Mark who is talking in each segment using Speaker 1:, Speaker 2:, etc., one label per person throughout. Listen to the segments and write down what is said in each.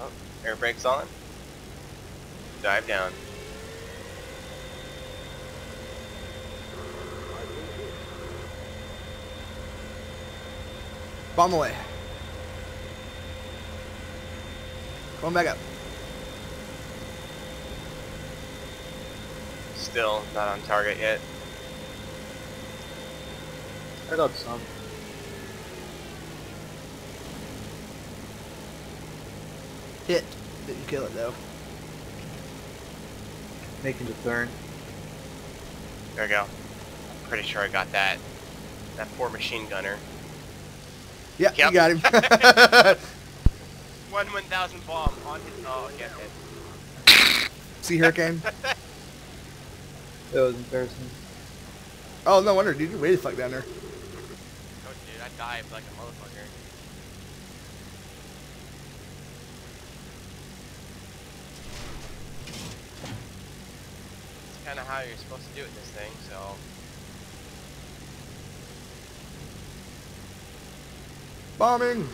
Speaker 1: Oh, air brakes on. Dive down.
Speaker 2: Bomb away. Come back up.
Speaker 1: Still not on target yet.
Speaker 3: I got some.
Speaker 2: Hit. Didn't kill it though.
Speaker 3: Making the turn.
Speaker 1: There we go. I'm pretty sure I got that. That poor machine gunner.
Speaker 2: Yeah,
Speaker 1: Yep.
Speaker 2: you got him.
Speaker 1: One 1000 bomb on his. Oh, get it.
Speaker 2: See Hurricane?
Speaker 3: That was embarrassing.
Speaker 2: Oh, no wonder, dude. You're way the fuck down there.
Speaker 1: Oh, dude, I dived like a motherfucker. Kind of how you're supposed to do it this thing, so.
Speaker 2: Bombing!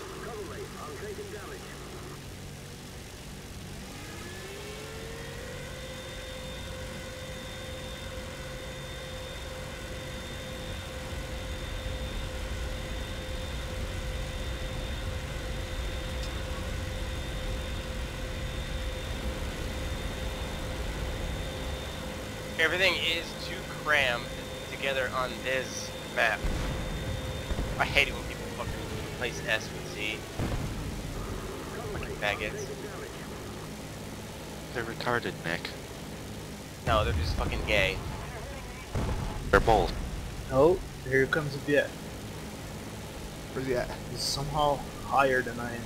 Speaker 1: Everything is too crammed together on this map. I hate it when people fucking replace S with Z. Fucking faggots.
Speaker 4: They're retarded, Nick.
Speaker 1: No, they're just fucking gay.
Speaker 4: They're both.
Speaker 3: Oh, here comes a jet.
Speaker 2: Where's he at?
Speaker 3: He's somehow higher than I am.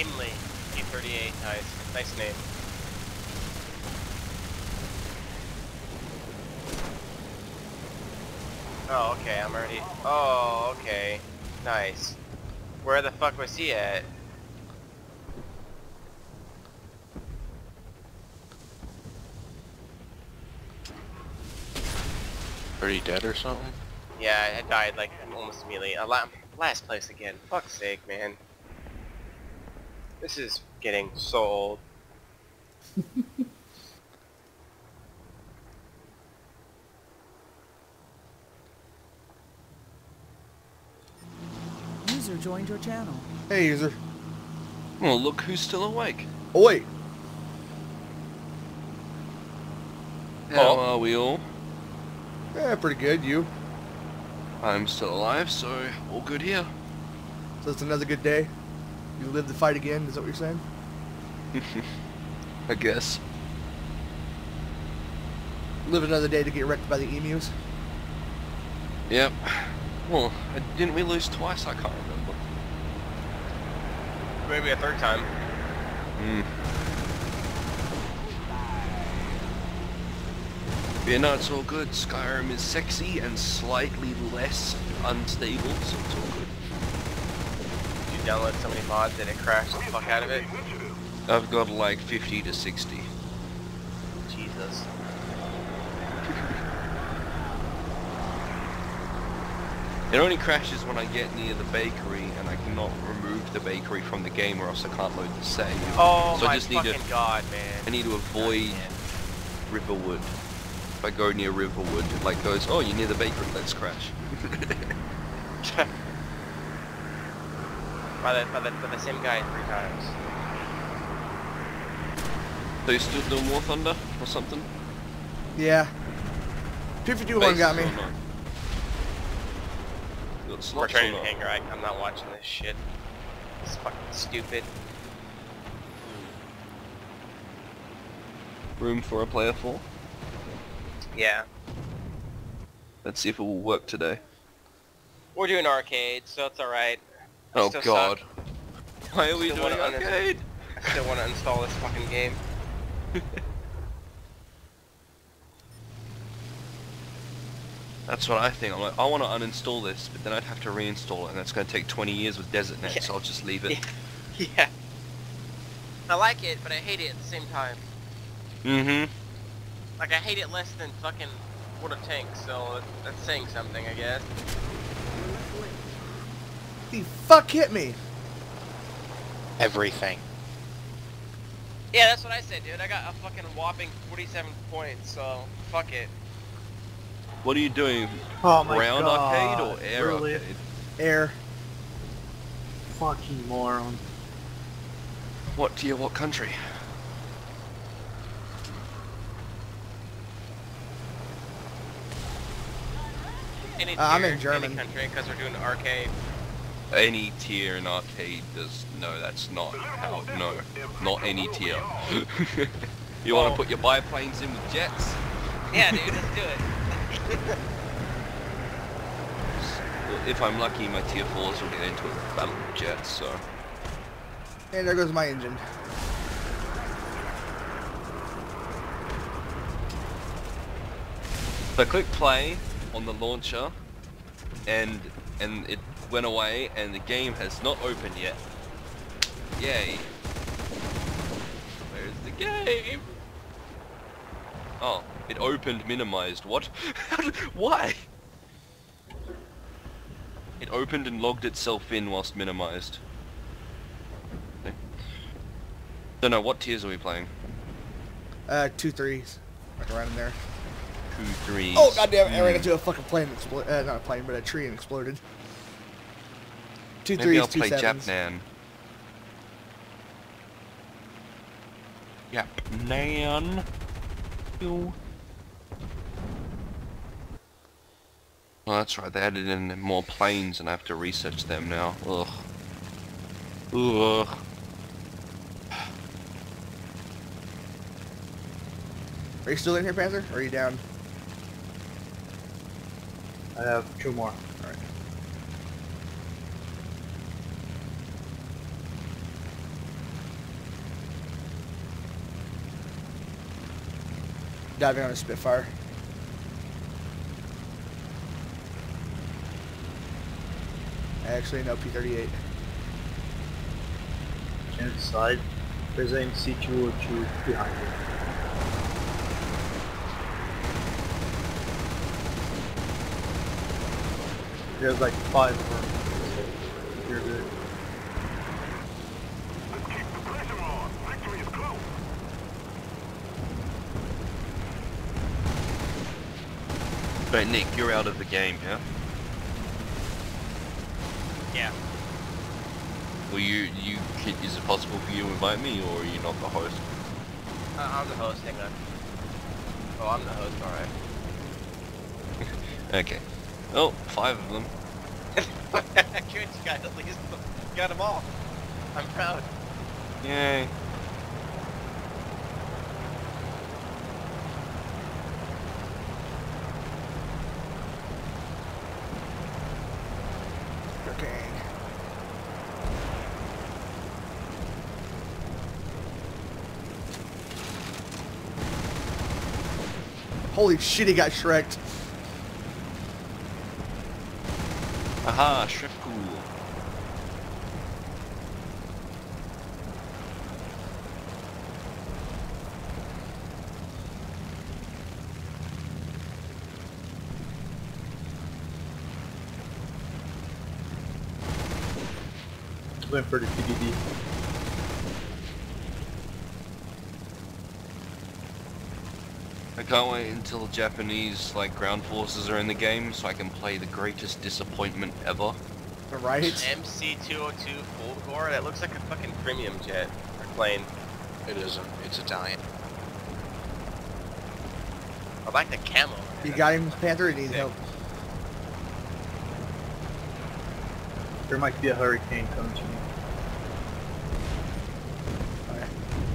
Speaker 1: Gimli. T38. Nice. Nice name. Oh, okay. I'm already. Oh, okay. Nice. Where the fuck was he at?
Speaker 4: Are you dead or something?
Speaker 1: Yeah, I died like almost immediately. A la last place again. Fuck's sake, man. This is getting so old.
Speaker 5: User joined your channel.
Speaker 2: Hey, user.
Speaker 4: Well, look who's still awake.
Speaker 2: Oh, wait.
Speaker 4: How
Speaker 1: Oh.
Speaker 4: are we all?
Speaker 2: Yeah, pretty good. You?
Speaker 4: I'm still alive, so all good here.
Speaker 2: So it's another good day? You live the fight again? Is that what you're saying?
Speaker 4: I guess.
Speaker 2: Live another day to get wrecked by the emus?
Speaker 4: Yep. Well, uh, didn't we lose twice? I can't remember.
Speaker 1: Maybe a third time.
Speaker 4: Hmm. Yeah, no, it's all good. Skyrim is sexy and slightly less unstable, so it's all good.
Speaker 1: Download so many mods that it crashed the fuck out of it?
Speaker 4: I've got like 50 to 60.
Speaker 1: Jesus.
Speaker 4: It only crashes when I get near the bakery and I cannot remove the bakery from the game or else I can't load the save.
Speaker 1: Oh
Speaker 4: So I
Speaker 1: my
Speaker 4: just need to-
Speaker 1: fucking god, man.
Speaker 4: I need to avoid. Riverwood. if I go near Riverwood, it like goes, oh, you're near the bakery, let's crash.
Speaker 1: by the by the by the same guy three times.
Speaker 4: So you still doing War Thunder or something?
Speaker 2: Yeah. 251 got me.
Speaker 4: Bases or not? You got
Speaker 1: We're
Speaker 4: slots or
Speaker 1: turning
Speaker 4: not?
Speaker 1: hangar. I, I'm not watching this shit. It's fucking stupid. Hmm.
Speaker 4: Room for a player four?
Speaker 1: Yeah.
Speaker 4: Let's see if it will work today.
Speaker 1: We're doing arcade, so it's alright.
Speaker 4: Oh
Speaker 1: Still
Speaker 4: god.
Speaker 1: suck.
Speaker 4: Why are we
Speaker 1: Still
Speaker 4: doing
Speaker 1: wanna un-
Speaker 4: arcade?
Speaker 1: I still want to install this fucking game.
Speaker 4: That's what I think. I'm like, I want to uninstall this, but then I'd have to reinstall it, and that's going to take 20 years with DesertNet,
Speaker 1: Yeah.
Speaker 4: so I'll just leave it.
Speaker 1: Yeah. I like it, but I hate it at the same time.
Speaker 4: Mm-hmm.
Speaker 1: Like, I hate it less than fucking World of Tanks, so that's saying something, I guess.
Speaker 2: The fuck hit me?
Speaker 5: Everything.
Speaker 1: Yeah, that's what I said, dude. I got a fucking whopping 47 points, so fuck it.
Speaker 4: What are you doing?
Speaker 3: Oh my
Speaker 4: Ground
Speaker 3: god.
Speaker 4: arcade or air
Speaker 3: really?
Speaker 4: arcade?
Speaker 2: Air.
Speaker 3: Fucking moron.
Speaker 4: What tier, what country?
Speaker 1: Any
Speaker 2: Uh, I'm in German.
Speaker 1: Any country, because we're doing arcade.
Speaker 4: Any tier in arcade does... No, that's not how... No. Not any tier. you want to put your biplanes in with jets?
Speaker 1: Yeah, dude, let's do it.
Speaker 4: If I'm lucky, my tier 4s will get into a with battle with jets, so...
Speaker 2: And there goes my engine.
Speaker 4: So click play on the launcher, and and it went away, and the game has not opened yet. Yay! Where's the game? Oh, it opened minimized. What? Why? It opened and logged itself in whilst minimized. Don't know what tiers are we playing.
Speaker 2: Uh, two threes. Like around in there.
Speaker 4: Two, three.
Speaker 2: Oh goddamn! I ran into a fucking plane. and Explo- uh, not a plane, but a tree and exploded. Two
Speaker 4: Maybe
Speaker 2: threes,
Speaker 4: I'll
Speaker 2: two
Speaker 4: play
Speaker 2: sevens.
Speaker 4: Japnan. Japnan. You. Oh, that's right. They added in more planes, and I have to research them now. Ugh. Ugh.
Speaker 2: Are you still in here, Panther? Or are you down?
Speaker 3: I have two more.
Speaker 2: Alright. Diving on a Spitfire. I actually, no, P-38.
Speaker 3: Inside. There's an C202 behind you. There's like five of them. You're good.
Speaker 4: But Nick, you're out of the game, yeah?
Speaker 1: Yeah.
Speaker 4: Will you, you, can- is it possible for you to invite me, or are you not the host?
Speaker 1: Uh, I'm the host, hang on. Oh, I'm the host, alright.
Speaker 4: Okay. Oh, five of them.
Speaker 1: Good, you guys at least got them all. I'm proud.
Speaker 4: Yay.
Speaker 2: Okay. Holy shit, he got shreked.
Speaker 4: Aha, Shrift Cool.
Speaker 3: Went for the PDD.
Speaker 4: Can't wait until Japanese like ground forces are in the game so I can play the greatest disappointment ever.
Speaker 2: Right?
Speaker 1: MC202 full bore? That looks like a fucking premium jet or plane.
Speaker 5: It isn't. It's Italian.
Speaker 1: I like the camo.
Speaker 2: You got him, Panther, or needs help?
Speaker 3: There might be a hurricane coming to me.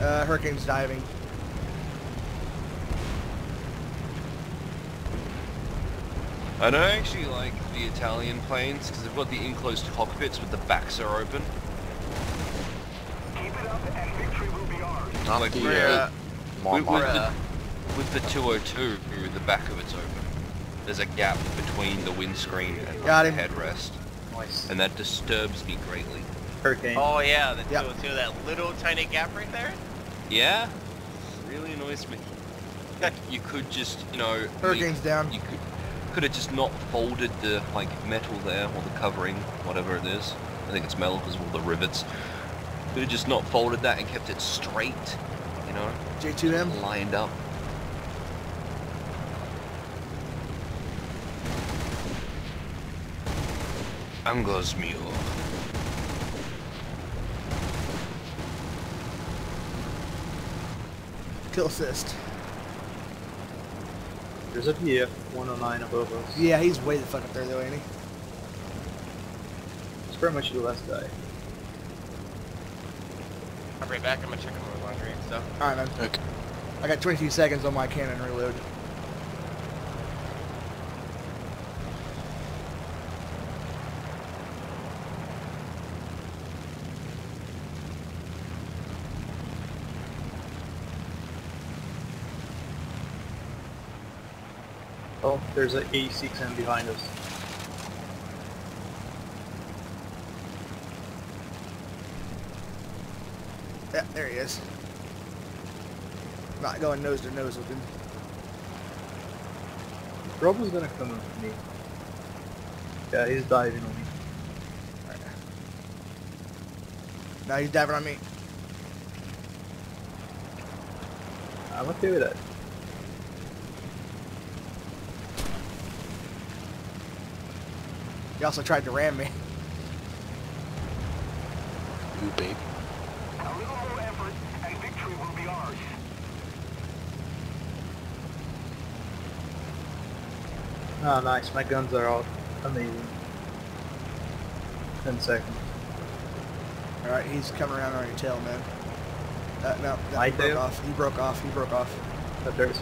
Speaker 2: Uh, Hurricane's diving.
Speaker 4: I actually like the Italian planes because they've got the enclosed cockpits but the backs are open.
Speaker 5: Not
Speaker 4: Like
Speaker 5: the
Speaker 4: we're,
Speaker 5: uh,
Speaker 4: with, with,
Speaker 5: Marmara.
Speaker 4: the, with the 202, the back of it's open. There's a gap between the windscreen and
Speaker 2: Got
Speaker 4: the
Speaker 2: him.
Speaker 4: headrest,
Speaker 3: Nice.
Speaker 4: and that disturbs me greatly.
Speaker 3: Hurricane.
Speaker 1: Oh yeah, the
Speaker 2: Yep.
Speaker 1: 202, that little tiny gap right there?
Speaker 4: Yeah, really annoys me. Like you could just, you know, leave-
Speaker 2: Hurricane's down.
Speaker 4: You could could have just not folded the like metal there or the covering, whatever it is. I think it's metal because of all the rivets. Could have just not folded that and kept it straight, you know,
Speaker 2: J2M.
Speaker 4: lined up. Anglos mio.
Speaker 2: Kill assist.
Speaker 3: There's a Bf 109 above us.
Speaker 2: Yeah, he's way the fuck up there though, ain't he?
Speaker 3: It's pretty much the last guy.
Speaker 1: I'll be right back. I'm gonna check on my laundry and stuff.
Speaker 2: Alright, man.
Speaker 5: Okay.
Speaker 2: I got 22 seconds on my cannon reload.
Speaker 3: There's an A6M behind us.
Speaker 2: Yeah, there he is. Not going nose to nose with him.
Speaker 3: Robo's gonna come in for me. Yeah, he's diving on me.
Speaker 2: Now he's diving on me.
Speaker 3: I'm okay with that.
Speaker 2: He also tried to ram me.
Speaker 5: Ooh, babe.
Speaker 3: Ah, nice. My guns are all Amazing. 10 seconds.
Speaker 2: Alright, he's coming around on your tail, man. Uh, no, no,
Speaker 3: My
Speaker 2: he broke
Speaker 3: tail?
Speaker 2: off. He broke off. He broke off.
Speaker 3: But there's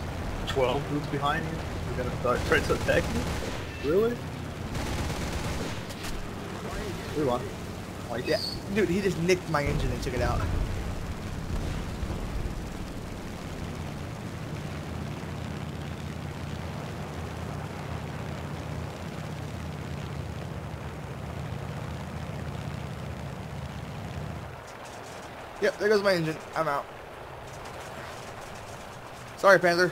Speaker 3: 12 dudes behind you. You're gonna start trying to attack me? Really? We won. Oh, nice.
Speaker 2: Yeah, dude, he just nicked my engine and took it out. Yep, there goes my engine. I'm out. Sorry, Panther.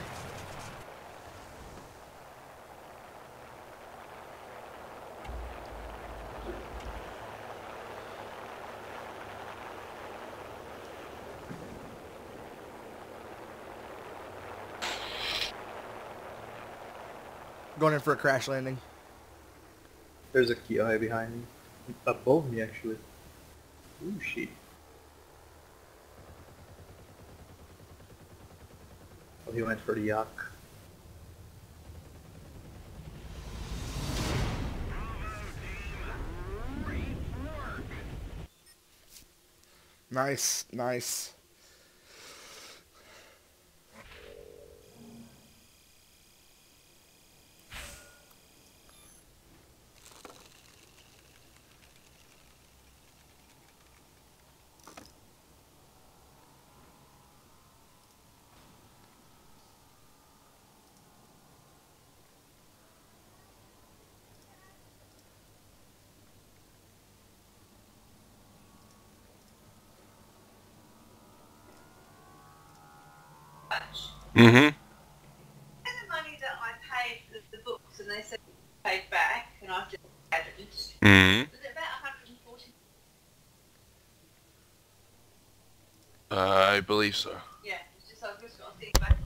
Speaker 2: Going in for a crash landing.
Speaker 3: There's a Kia behind me. Above me, actually. Ooh, shit. Oh, he went for the yak.
Speaker 2: Nice, nice.
Speaker 4: Mm-hmm.
Speaker 6: And the money that I paid for the books and they said paid back and I've just added.
Speaker 4: Mm-hmm.
Speaker 6: it about 140?
Speaker 5: Uh, I believe so.
Speaker 6: Yeah, it's just I've just got to think back